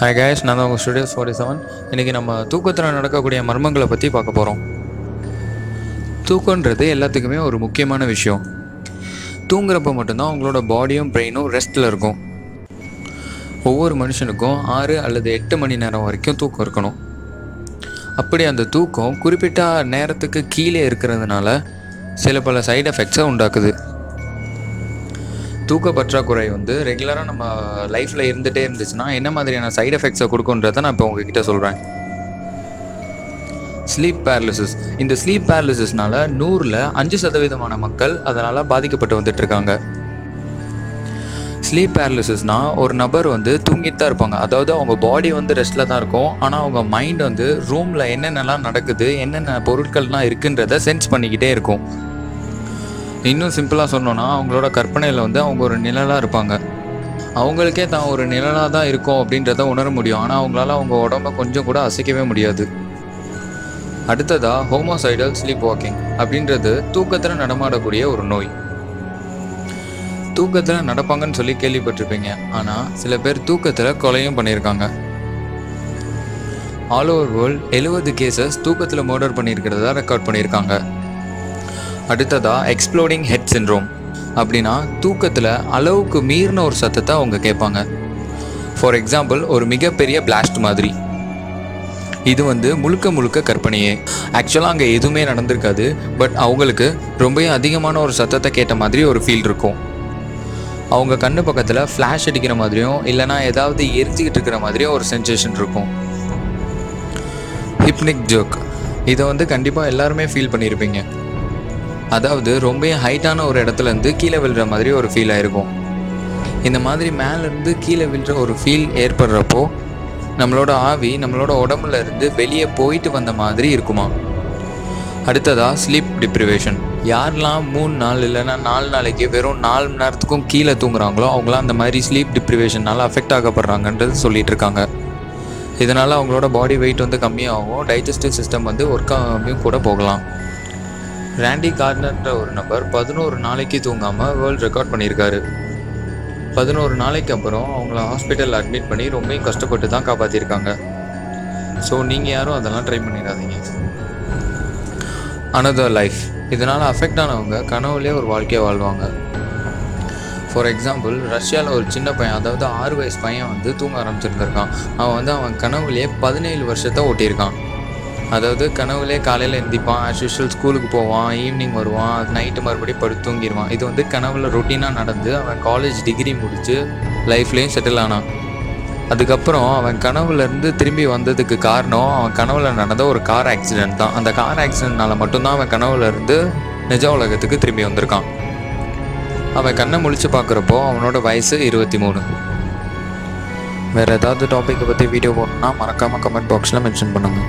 Hi guys நான் தான் உங்கள் ஸ்டுடியோஸ் ஃபார்ட்டி செவன் இன்றைக்கி நம்ம தூக்கத்தில் நடக்கக்கூடிய மர்மங்களை பற்றி பார்க்க போகிறோம் தூக்கன்றது எல்லாத்துக்குமே ஒரு முக்கியமான விஷயம். தூங்குறப்ப மட்டும்தான் உங்களோட பாடியும் பிரெயினும் ரெஸ்ட்டில் இருக்கும். ஒவ்வொரு மனுஷனுக்கும் ஆறு அல்லது எட்டு மணி நேரம் வரைக்கும் தூக்கம் இருக்கணும். அப்படி அந்த தூக்கம் குறிப்பிட்ட நேரத்துக்கு கீழே இருக்கிறதுனால சில பல சைடு எஃபெக்ட்ஸை உண்டாக்குது. தூக்க பற்றாக்குறை வந்து ரெகுலராக நம்ம லைஃப்பில் இருந்துகிட்டே இருந்துச்சுன்னா என்ன மாதிரியான சைடு எஃபெக்ட்ஸை கொடுக்குன்றதை நான் இப்போ உங்ககிட்ட சொல்கிறேன் ஸ்லீப் பேரலிசிஸ் இந்த ஸ்லீப் பேரலிசிஸ்னால நூறில் அஞ்சு சதவீதமான மக்கள் அதனால் பாதிக்கப்பட்டு வந்துட்டு இருக்காங்க. ஸ்லீப் பேரலிசிஸ்னால் ஒரு நபர் வந்து தூங்கிட்டு தான் இருப்பாங்க. அதாவது அவங்க பாடி வந்து ரெஸ்ட்டில் தான் இருக்கும். ஆனால் அவங்க மைண்ட் வந்து ரூமில் என்னென்னலாம் நடக்குது என்னென்ன பொருட்கள்லாம் இருக்குன்றத சென்ஸ் பண்ணிக்கிட்டே இருக்கும். இன்னும் சிம்பிளாக சொன்னோன்னா அவங்களோட கற்பனையில் வந்து அவங்க ஒரு நிழலாக இருப்பாங்க. அவங்களுக்கே தான் ஒரு நிழலாக தான் இருக்கும் அப்படின்றத உணர முடியும். ஆனால் அவங்களால அவங்க உடம்ப கொஞ்சம் கூட அசைக்கவே முடியாது. அடுத்ததா ஹோமோசைடல் ஸ்லீப் வாக்கிங் அப்படின்றது தூக்கத்தில் நடமாடக்கூடிய ஒரு நோய். தூக்கத்தில் நடப்பாங்கன்னு சொல்லி கேள்விப்பட்டிருப்பீங்க. ஆனால் சில பேர் தூக்கத்தில் கொலையும் பண்ணியிருக்காங்க. ஆல் ஓவர் வேர்ல்ட் எழுபது கேசஸ் தூக்கத்தில் மர்டர் பண்ணியிருக்கிறதா ரெக்கார்ட் பண்ணியிருக்காங்க. அடுத்ததா எக்ஸ்ப்ளோடிங் ஹெட் சின்ரோம் அப்படின்னா தூக்கத்தில் அளவுக்கு மீறின ஒரு சத்தத்தை அவங்க கேட்பாங்க. ஃபார் எக்ஸாம்பிள் ஒரு மிகப்பெரிய பிளாஸ்ட் மாதிரி. இது வந்து முழுக்க முழுக்க கற்பனையே. ஆக்சுவலாக அங்கே எதுவுமே நடந்திருக்காது பட் அவங்களுக்கு ரொம்ப அதிகமான ஒரு சத்தத்தை கேட்ட மாதிரி ஒரு ஃபீல் இருக்கும். அவங்க கண்ணு பக்கத்தில் ஃப்ளாஷ் அடிக்கிற மாதிரியும் இல்லைனா ஏதாவது எரிஞ்சிக்கிட்டு இருக்கிற மாதிரியும் ஒரு சென்சேஷன் இருக்கும். ஹிப்னிக் ஜோக் இதை வந்து கண்டிப்பாக எல்லாருமே ஃபீல் பண்ணியிருப்பீங்க அதாவது ரொம்ப ஹைட்டான ஒரு இடத்துல இருந்து கீழே விழுற மாதிரி ஒரு ஃபீல் ஆயிருக்கும் இந்த மாதிரி மேலேருந்து கீழே விழுற ஒரு ஃபீல் ஏற்படுறப்போ நம்மளோட ஆவி நம்மளோட உடம்புல இருந்து வெளியே போயிட்டு வந்த மாதிரி இருக்குமா? அடுத்ததா ஸ்லீப் டிப்ரிவேஷன் யாரெல்லாம் மூணு நாள் இல்லைன்னா நாலு நாளைக்கு வெறும் நாலு மணி நேரத்துக்கும் கீழே தூங்குறாங்களோ அவங்களாம் அந்த மாதிரி ஸ்லீப் டிப்ரிவேஷனால் அஃபெக்ட் ஆகப்படுறாங்கன்றது சொல்லிட்டு இருக்காங்க. இதனால் அவங்களோட பாடி வெயிட் வந்து கம்மியாகும் டைஜஸ்டிவ் சிஸ்டம் வந்து ஒர்க் ஆகியும் கூட போகலாம். ரேண்டி கார்னர்ன்ற ஒரு நபர் பதினோரு நாளைக்கு தூங்காமல் வேர்ல்ட் ரெக்கார்ட் பண்ணியிருக்காரு. பதினோரு நாளைக்கு அப்புறம் அவங்கள ஹாஸ்பிட்டலில் அட்மிட் பண்ணி ரொம்பவும் கஷ்டப்பட்டு தான் காப்பாற்றிருக்காங்க ஸோ நீங்கள் யாரும் அதெல்லாம் ட்ரை பண்ணிடாதீங்க. அனதர் லைஃப் இதனால் அஃபெக்ட் ஆனவங்க கனவுலேயே ஒரு வாழ்க்கையை வாழ்வாங்க. ஃபார் எக்ஸாம்பிள் ரஷ்யாவில் ஒரு சின்ன பையன் அதாவது ஆறு வயசு பையன் வந்து தூங்க ஆரம்பிச்சிருந்திருக்கான். அவன் வந்து அவன் கனவுலேயே பதினேழு வருஷத்தை ஓட்டியிருக்கான். அதாவது கனவுலே காலையில் எந்திப்பான் ஆஸ் யூஷுவல் ஸ்கூலுக்கு போவான் ஈவினிங் வருவான் நைட்டு மறுபடியும் படுத்து தூங்கிடுவான் இது வந்து கனவுல ரொட்டீனாக நடந்து அவன் காலேஜ் டிகிரி முடித்து லைஃப்லேயும் செட்டில் ஆனான். அதுக்கப்புறம் அவன் கனவுலேருந்து திரும்பி வந்ததுக்கு காரணம் அவன் கனவுல நடந்த ஒரு கார் ஆக்சிடென்ட் தான். அந்த கார் ஆக்சிடென்ட்னால மட்டும்தான் அவன் கனவுலேருந்து நிஜ உலகத்துக்கு திரும்பி வந்திருக்கான். அவன் கண்ணை முழிச்சு பார்க்குறப்போ அவனோட வயசு இருபத்தி மூணு. வேறு ஏதாவது டாப்பிக்கை பற்றி வீடியோ போடணுன்னா மறக்காமல் கமெண்ட் பாக்ஸில் மென்ஷன் பண்ணுங்கள்